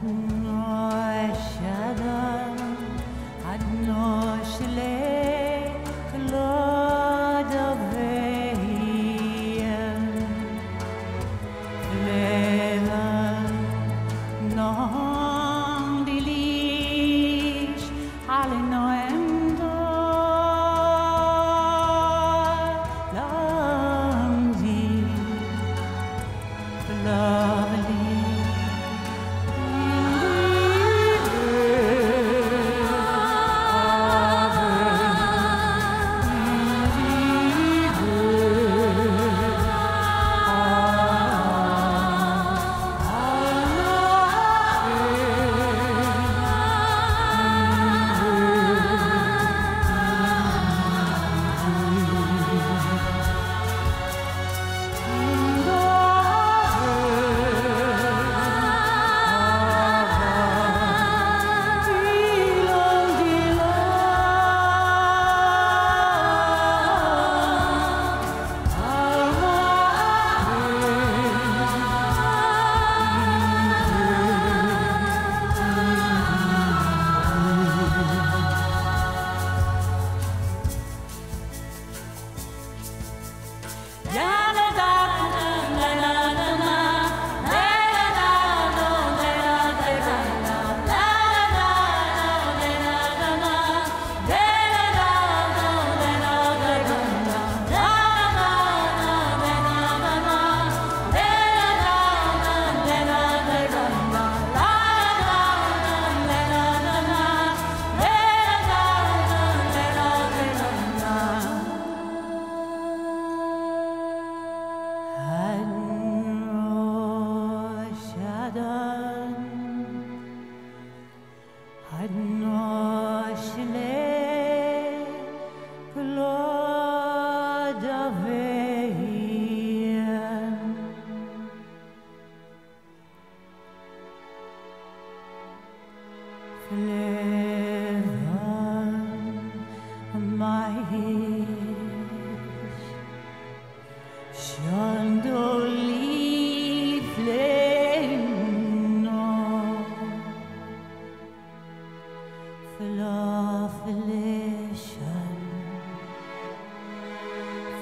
嗯。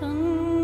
曾